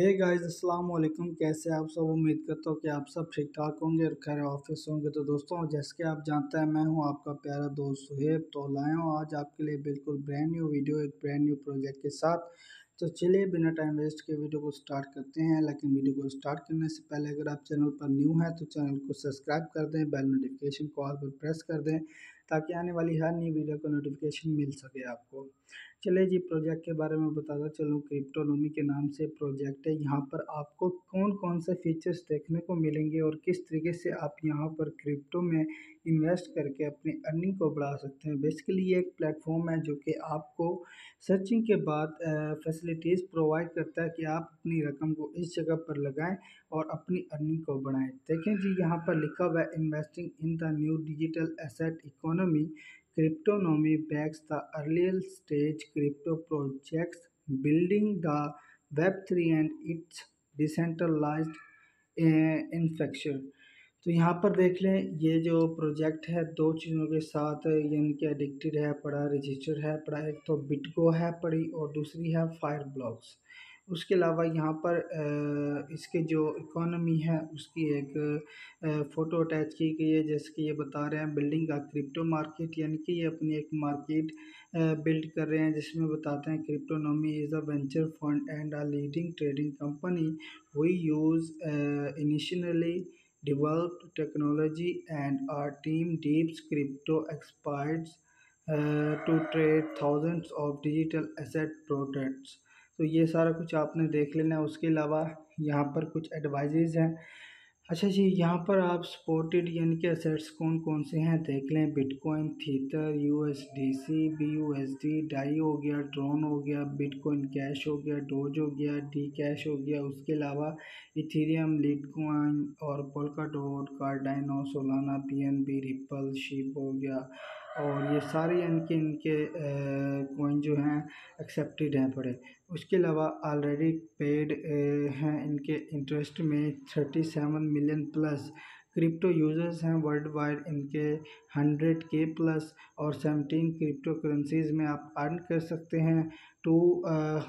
Hey guys अस्सलाम वालेकुम कैसे आप सब? उम्मीद करता हूँ कि आप सब ठीक ठाक होंगे और खैर ऑफ़िस होंगे। तो दोस्तों, जैसे कि आप जानते हैं, मैं हूँ आपका प्यारा दोस्त सुहेब। तो लाया हूँ आज आपके लिए बिल्कुल ब्रांड न्यू वीडियो एक ब्रांड न्यू प्रोजेक्ट के साथ। तो चलिए, बिना टाइम वेस्ट के वीडियो को स्टार्ट करते हैं। लेकिन वीडियो को स्टार्ट करने से पहले अगर आप चैनल पर न्यू हैं तो चैनल को सब्सक्राइब कर दें बेल नोटिफिकेशन को पर प्रेस कर दें। ताकि आने वाली हर नई वीडियो का नोटिफिकेशन मिल सके आपको। चलिए जी प्रोजेक्ट के बारे में बताता चलूँ क्रिप्टोनोमी के नाम से प्रोजेक्ट है। यहाँ पर आपको कौन कौन से फीचर्स देखने को मिलेंगे और किस तरीके से आप यहाँ पर क्रिप्टो में इन्वेस्ट करके अपनी अर्निंग को बढ़ा सकते हैं। बेसिकली ये एक प्लेटफॉर्म है जो कि आपको सर्चिंग के बाद फैसिलिटीज़ प्रोवाइड करता है कि आप अपनी रकम को इस जगह पर लगाएँ और अपनी अर्निंग को बढ़ाएँ। देखें जी, यहाँ पर लिखा हुआ है investing in the new digital asset economy Cryptonomy backs the अर्लियल stage crypto projects building the web three and it's decentralised infection तो यहाँ पर देख लें, ये जो प्रोजेक्ट है, दो चीज़ों के साथ यानी कि एडिक्टेड है पड़ा रजिस्टर है पड़ा एक तो बिटगो है पड़ी और दूसरी है फायर ब्लॉक्स उसके अलावा यहाँ पर इसके जो इकोनॉमी है, उसकी एक फ़ोटो अटैच की गई है, जैसे कि ये बता रहे हैं बिल्डिंग का क्रिप्टो मार्केट यानी कि ये अपनी एक मार्केट बिल्ड कर रहे हैं, जिसमें बताते हैं Cryptonomy is a venture fund and a leading trading company we use initially developed technology and our team deeps crypto experts uh, to trade thousands of digital asset products तो ये सारा कुछ आपने देख लेना है उसके अलावा यहाँ पर कुछ एडवाइजेज हैं अच्छा जी, यहाँ पर आप सपोर्टेड यानी कि असेट्स कौन कौन से हैं? देख लें Bitcoin Tether U S D C B U S D Dai हो गया ड्रोन हो गया बिटकॉइन कैश हो गया डोज हो गया डी कैश हो गया, उसके अलावा इथेरियम लिटकॉइन और Polkadot Cardano Solana P N B Ripple ship हो गया। और ये सारे इनके इनके कोइन जो हैं एक्सेप्टेड हैं पड़े। उसके अलावा ऑलरेडी पेड हैं इनके इंटरेस्ट में thirty seven million plus crypto users हैं वर्ल्ड वाइड इनके हंड्रेड के प्लस और सेवनटीन क्रिप्टो करेंसीज में आप अर्न कर सकते हैं। टू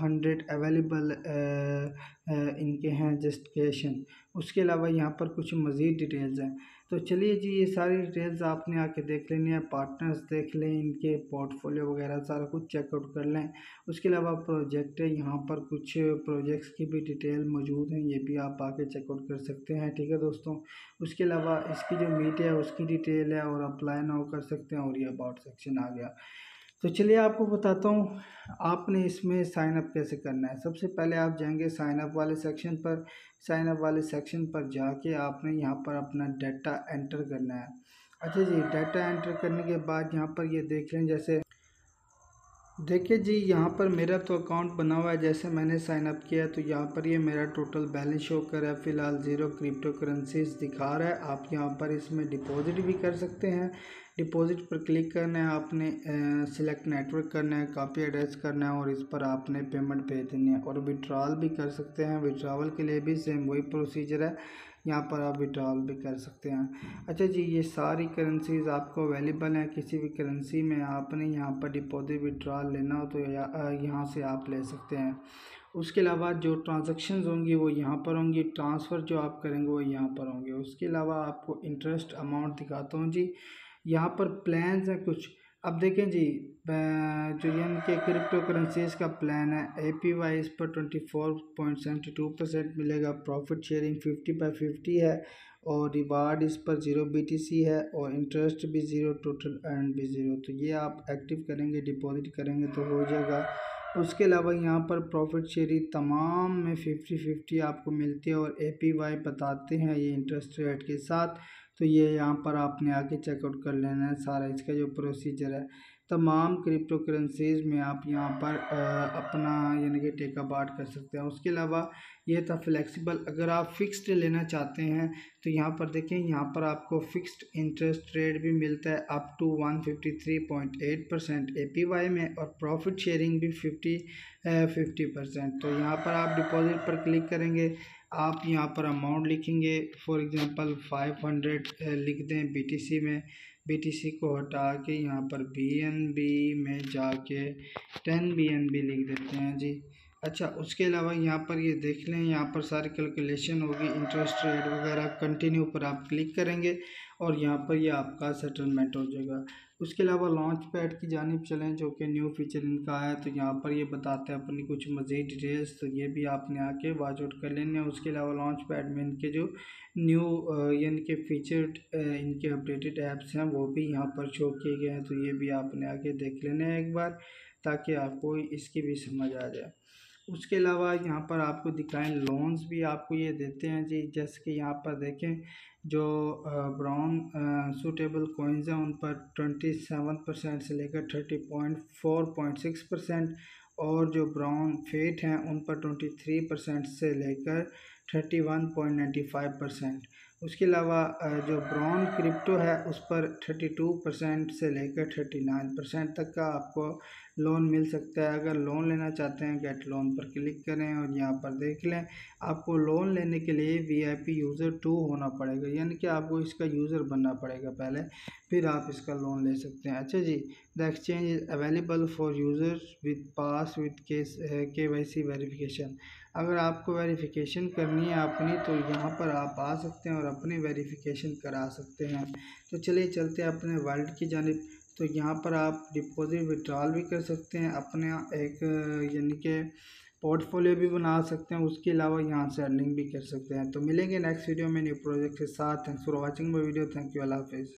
हंड्रेड अवेलेबल इनके हैं जस्टिकेशन उसके अलावा यहाँ पर कुछ मज़ीद डिटेल्स हैं। तो चलिए जी, ये सारी डिटेल्स आपने आके देख लेनी है पार्टनर्स देख लें, इनके पोर्टफोलियो वगैरह सारा कुछ चेकआउट कर लें। उसके अलावा प्रोजेक्ट है, यहाँ पर कुछ प्रोजेक्ट्स की भी डिटेल मौजूद हैं, ये भी आप आके चेकआउट कर सकते हैं, ठीक है दोस्तों? उसके अलावा इसकी जो मीट है, उसकी डिटेल है और अप्लाई नाउ कर सकते हैं और ये अबाउट सेक्शन आ गया। तो चलिए आपको बताता हूँ, आपने इसमें साइन अप कैसे करना है। सबसे पहले आप जाएँगे साइन अप वाले सेक्शन पर। साइन अप वाले सेक्शन पर जाके आपने यहाँ पर अपना डाटा एंटर करना है। अच्छा जी डाटा एंटर करने के बाद यहाँ पर ये देख लें, जैसे देखिए जी, यहाँ पर मेरा तो अकाउंट बना हुआ है, जैसे मैंने साइन अप किया तो यहाँ पर ये मेरा टोटल बैलेंस शो कर रहा है। फ़िलहाल ज़ीरो क्रिप्टो करेंसीज दिखा रहा है। आप यहाँ पर इसमें डिपॉजिट भी कर सकते हैं। डिपॉजिट पर क्लिक करना है, आपने सिलेक्ट नेटवर्क करना है कापी एड्रेस करना है और इस पर आपने पेमेंट भेज देनी है और विड्रॉल भी कर सकते हैं। विड्रॉवल के लिए भी सेम वही प्रोसीजर है। यहाँ पर आप विड्रॉल भी कर सकते हैं। अच्छा जी, ये सारी करेंसीज आपको अवेलेबल हैं। किसी भी करेंसी में आपने यहाँ पर डिपॉजिट विड्रॉल लेना हो तो यहाँ से आप ले सकते हैं। उसके अलावा जो ट्रांजेक्शन होंगी वो यहाँ पर होंगी। ट्रांसफ़र जो आप करेंगे वो यहाँ पर होंगे। उसके अलावा आपको इंटरेस्ट अमाउंट दिखाता हूँ जी। यहाँ पर प्लान्स हैं कुछ। अब देखें जी जो यानी कि क्रिप्टो करेंसीज का प्लान है ए पी वाई इस पर twenty four point seventy two percent मिलेगा। Profit sharing fifty by fifty है और रिवार्ड इस पर ज़ीरो बी टी सी है और इंटरेस्ट भी ज़ीरो टोटल अर्न भी ज़ीरो तो ये आप एक्टिव करेंगे डिपॉजिट करेंगे तो हो जाएगा। उसके अलावा यहाँ पर प्रॉफिट शेयरिंग तमाम में फिफ्टी फिफ्टी आपको मिलती है और ए पी वाई बताते हैं ये इंटरेस्ट रेट के साथ। तो ये यहाँ पर आपने आके चेकआउट कर लेना है। सारा इसका जो प्रोसीजर है तमाम क्रिप्टो करेंसीज में आप यहाँ पर अपना यानी कि टेका बाट कर सकते हैं। उसके अलावा ये था फ्लेक्सिबल अगर आप फिक्स्ड लेना चाहते हैं तो यहाँ पर देखें, यहाँ पर आपको फिक्स्ड इंटरेस्ट रेट भी मिलता है up to one fifty three point eight percent A P Y में और प्रॉफिट शेयरिंग भी फिफ्टी फिफ्टी परसेंट तो यहाँ पर आप डिपॉजिट पर क्लिक करेंगे, आप यहाँ पर अमाउंट लिखेंगे फॉर एग्ज़ाम्पल फाइव हंड्रेड लिख दें बीटीसी में। बीटीसी को हटा के यहाँ पर बीएनबी में जाके टेन बीएनबी लिख देते हैं जी। अच्छा उसके अलावा यहाँ पर ये देख लें, यहाँ पर सारी कैलकुलेशन होगी इंटरेस्ट रेट वगैरह कंटिन्यू पर आप क्लिक करेंगे और यहाँ पर ये आपका सेटलमेंट हो जाएगा। उसके अलावा लॉन्च पैड की जानब चलें, जो कि न्यू फीचर इनका है तो यहाँ पर ये बताते हैं अपनी कुछ मज़ीद डिटेल्स तो ये भी आपने आके वाच आउट कर लेने उसके अलावा लॉन्च पैड में इनके जो न्यू यानी कि फीचर्ड इनके अपडेटेड ऐप्स हैं, वो भी यहाँ पर शो किए गए हैं तो ये भी आपने आके देख लेना है एक बार, ताकि आपको इसकी भी समझ आ जाए। उसके अलावा यहाँ पर आपको दिखाएँ लोन्स भी आपको ये देते हैं, जी, जैसे कि यहाँ पर देखें जो ब्राउन सूटेबल कोइंस हैं, उन पर ट्वेंटी सेवन परसेंट से लेकर thirty point four point six percent और जो ब्राउन फेट हैं, उन पर ट्वेंटी थ्री परसेंट से लेकर thirty one point ninety five percent उसके अलावा जो ब्राउन क्रिप्टो है, उस पर थर्टी टू परसेंट से लेकर थर्टी नाइन परसेंट तक का आपको लोन मिल सकता है। अगर लोन लेना चाहते हैं, गेट लोन पर क्लिक करें और यहाँ पर देख लें, आपको लोन लेने के लिए वीआईपी यूज़र टू होना पड़ेगा। यानी कि आपको इसका यूज़र बनना पड़ेगा पहले, फिर आप इसका लोन ले सकते हैं। अच्छा जी, the exchange is available for users with pass with case K Y C verification. अगर आपको वेरीफिकेशन करनी है अपनी तो यहाँ पर आप आ सकते हैं और अपनी वेरिफिकेशन करा सकते हैं। तो चलिए चलते हैं अपने वर्ल्ड की जानब। तो यहाँ पर आप डिपॉजिट विड्रॉल भी कर सकते हैं। अपने एक, यानी कि पोर्टफोलियो भी बना सकते हैं। उसके अलावा यहाँ से अर्निंग भी कर सकते हैं। तो मिलेंगे नेक्स्ट वीडियो में न्यू प्रोजेक्ट के साथ। Thanks for watching my video thank you अल्लाह हाफिज़